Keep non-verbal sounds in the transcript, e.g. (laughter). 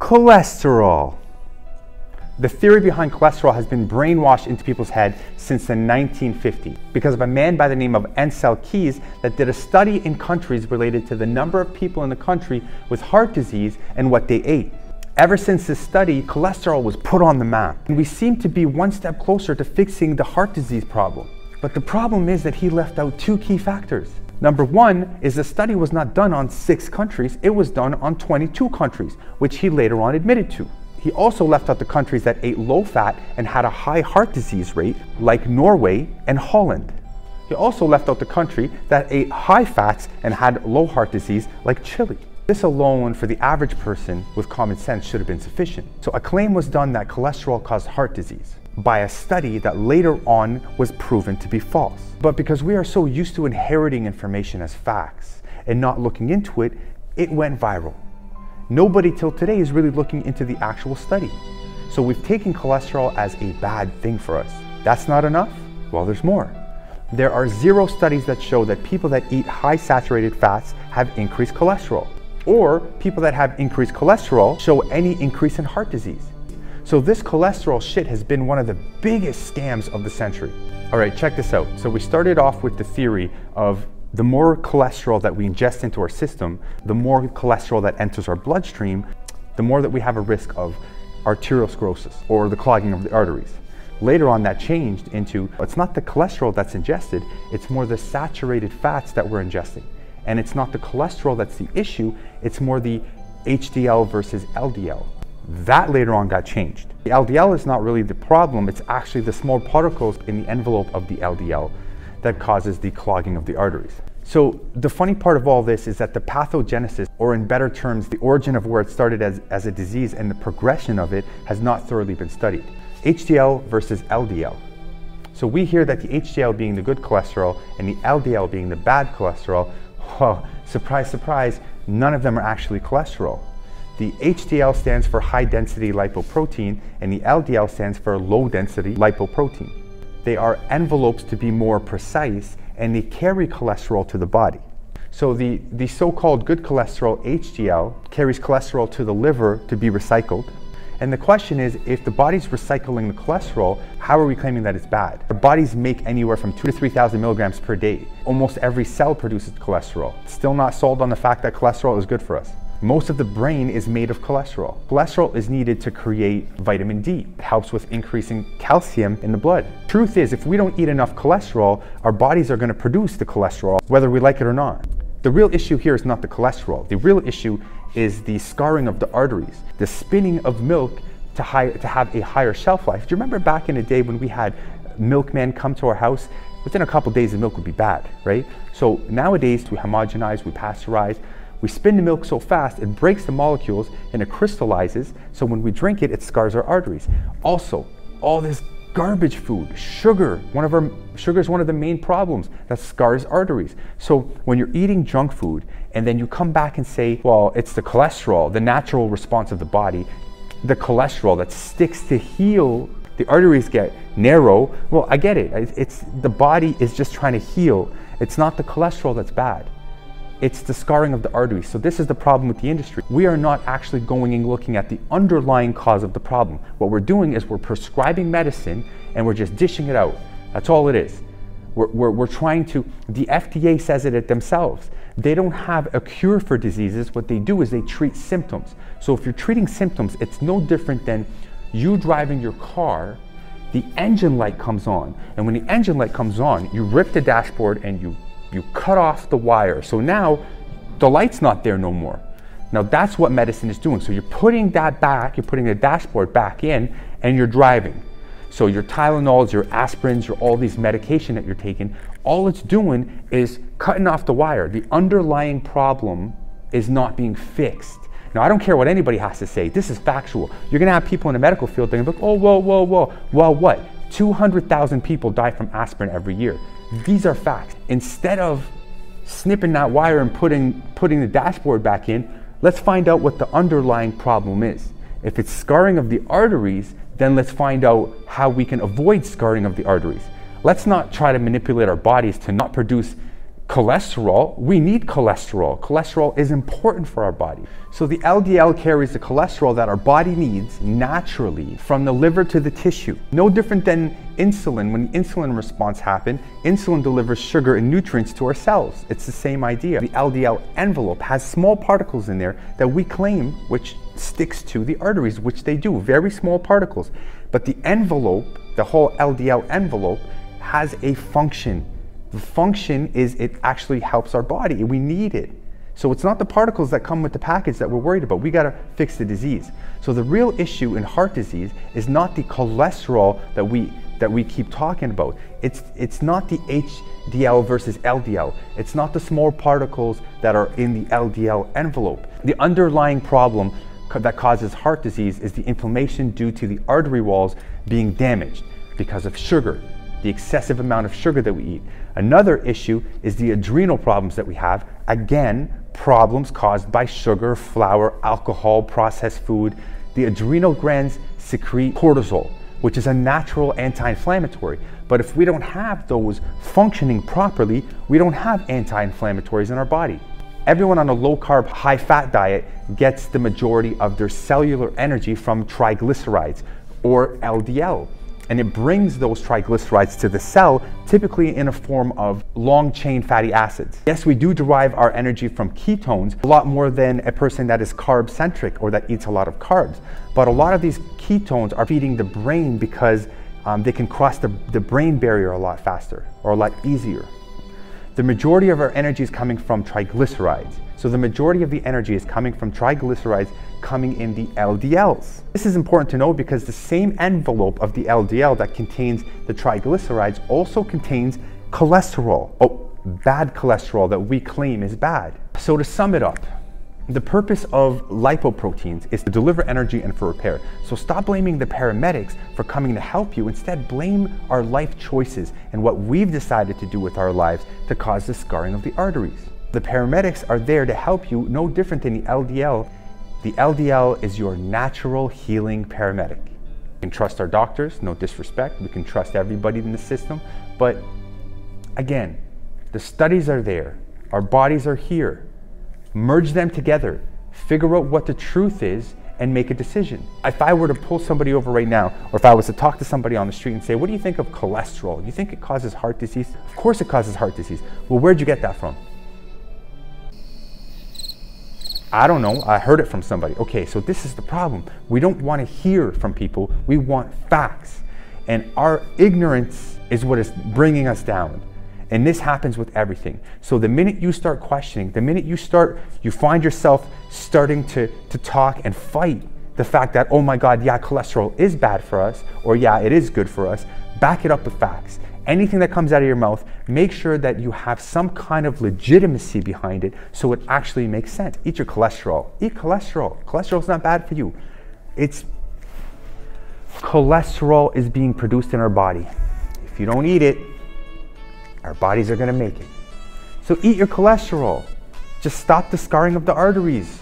Cholesterol. The theory behind cholesterol has been brainwashed into people's head since the 1950s because of a man by the name of Ancel Keys that did a study in countries related to the number of people in the country with heart disease and what they ate. Ever since this study, cholesterol was put on the map, and we seem to be one step closer to fixing the heart disease problem. But the problem is that he left out two key factors. Number one is the study was not done on six countries, it was done on 22 countries, which he later on admitted to. He also left out the countries that ate low fat and had a high heart disease rate, like Norway and Holland. He also left out the country that ate high fats and had low heart disease, like Chile. This alone, for the average person with common sense, should have been sufficient. So a claim was done that cholesterol caused heart disease by a study that later on was proven to be false. But because we are so used to inheriting information as facts and not looking into it, it went viral. Nobody till today is really looking into the actual study. So we've taken cholesterol as a bad thing for us. That's not enough? Well, there's more. There are zero studies that show that people that eat high saturated fats have increased cholesterol, or people that have increased cholesterol show any increase in heart disease. So this cholesterol shit has been one of the biggest scams of the century. All right, check this out. So we started off with the theory of the more cholesterol that we ingest into our system, the more cholesterol that enters our bloodstream, the more that we have a risk of arteriosclerosis or the clogging of the arteries. Later on, that changed into it's not the cholesterol that's ingested, it's more the saturated fats that we're ingesting. And it's not the cholesterol that's the issue, it's more the HDL versus LDL. That later on got changed. The LDL is not really the problem, it's actually the small particles in the envelope of the LDL that causes the clogging of the arteries. So the funny part of all this is that the pathogenesis, or in better terms, the origin of where it started as, as a disease and the progression of it has not thoroughly been studied. HDL versus LDL. So we hear that the HDL being the good cholesterol and the LDL being the bad cholesterol. (laughs) Well, surprise, surprise, none of them are actually cholesterol. The HDL stands for high density lipoprotein and the LDL stands for low density lipoprotein. They are envelopes to be more precise and they carry cholesterol to the body. So the, the so-called good cholesterol, HDL, carries cholesterol to the liver to be recycled. And the question is, if the body's recycling the cholesterol, how are we claiming that it's bad? Our bodies make anywhere from two to 3,000 milligrams per day. Almost every cell produces cholesterol. Still not sold on the fact that cholesterol is good for us. Most of the brain is made of cholesterol. Cholesterol is needed to create vitamin D. It helps with increasing calcium in the blood. Truth is, if we don't eat enough cholesterol, our bodies are going to produce the cholesterol, whether we like it or not. The real issue here is not the cholesterol. The real issue is the scarring of the arteries, the spinning of milk to, high, to have a higher shelf life. Do you remember back in the day when we had milkmen come to our house? Within a couple days, the milk would be bad, right? So nowadays, we homogenize, we pasteurize, we spin the milk so fast, it breaks the molecules and it crystallizes. So when we drink it, it scars our arteries. Also, all this garbage food, sugar, one of our sugar is one of the main problems that scars arteries. So when you're eating junk food and then you come back and say, well, it's the cholesterol, the natural response of the body, the cholesterol that sticks to heal the arteries get narrow. Well, I get it. It's the body is just trying to heal. It's not the cholesterol that's bad it's the scarring of the arteries. So this is the problem with the industry. We are not actually going and looking at the underlying cause of the problem. What we're doing is we're prescribing medicine and we're just dishing it out. That's all it is. We're, we're, we're trying to, the FDA says it themselves. They don't have a cure for diseases. What they do is they treat symptoms. So if you're treating symptoms, it's no different than you driving your car the engine light comes on. And when the engine light comes on, you rip the dashboard and you you cut off the wire. So now the light's not there no more. Now that's what medicine is doing. So you're putting that back, you're putting the dashboard back in, and you're driving. So your Tylenols, your aspirins, your all these medication that you're taking, all it's doing is cutting off the wire. The underlying problem is not being fixed. Now I don't care what anybody has to say. This is factual. You're gonna have people in the medical field thinking, oh, whoa, whoa, whoa. Well, what? 200,000 people die from aspirin every year. These are facts. Instead of snipping that wire and putting, putting the dashboard back in, let's find out what the underlying problem is. If it's scarring of the arteries, then let's find out how we can avoid scarring of the arteries. Let's not try to manipulate our bodies to not produce cholesterol, we need cholesterol. Cholesterol is important for our body. So the LDL carries the cholesterol that our body needs naturally from the liver to the tissue. No different than insulin. When the insulin response happens, insulin delivers sugar and nutrients to our cells. It's the same idea. The LDL envelope has small particles in there that we claim which sticks to the arteries, which they do, very small particles. But the envelope, the whole LDL envelope, has a function the function is it actually helps our body. We need it. So it's not the particles that come with the package that we're worried about. We got to fix the disease. So the real issue in heart disease is not the cholesterol that we that we keep talking about. It's it's not the HDL versus LDL. It's not the small particles that are in the LDL envelope. The underlying problem that causes heart disease is the inflammation due to the artery walls being damaged because of sugar, the excessive amount of sugar that we eat. Another issue is the adrenal problems that we have. Again, problems caused by sugar, flour, alcohol, processed food. The adrenal glands secrete cortisol, which is a natural anti-inflammatory. But if we don't have those functioning properly, we don't have anti-inflammatories in our body. Everyone on a low carb, high fat diet gets the majority of their cellular energy from triglycerides or LDL and it brings those triglycerides to the cell, typically in a form of long chain fatty acids. Yes, we do derive our energy from ketones a lot more than a person that is carb centric or that eats a lot of carbs. But a lot of these ketones are feeding the brain because um, they can cross the, the brain barrier a lot faster or a lot easier. The majority of our energy is coming from triglycerides. So the majority of the energy is coming from triglycerides coming in the LDLs. This is important to know because the same envelope of the LDL that contains the triglycerides also contains cholesterol. Oh, bad cholesterol that we claim is bad. So to sum it up, the purpose of lipoproteins is to deliver energy and for repair. So stop blaming the paramedics for coming to help you. Instead, blame our life choices and what we've decided to do with our lives to cause the scarring of the arteries. The paramedics are there to help you, no different than the LDL. The LDL is your natural healing paramedic. We can trust our doctors, no disrespect. We can trust everybody in the system. But again, the studies are there. Our bodies are here. Merge them together. Figure out what the truth is and make a decision. If I were to pull somebody over right now, or if I was to talk to somebody on the street and say, What do you think of cholesterol? You think it causes heart disease? Of course it causes heart disease. Well, where'd you get that from? I don't know, I heard it from somebody. Okay, so this is the problem. We don't want to hear from people, we want facts. And our ignorance is what is bringing us down. And this happens with everything. So the minute you start questioning, the minute you start, you find yourself starting to, to talk and fight the fact that, oh my God, yeah, cholesterol is bad for us, or yeah, it is good for us, back it up with facts anything that comes out of your mouth, make sure that you have some kind of legitimacy behind it so it actually makes sense. Eat your cholesterol. Eat cholesterol. Cholesterol is not bad for you. It's cholesterol is being produced in our body. If you don't eat it, our bodies are going to make it. So eat your cholesterol. Just stop the scarring of the arteries.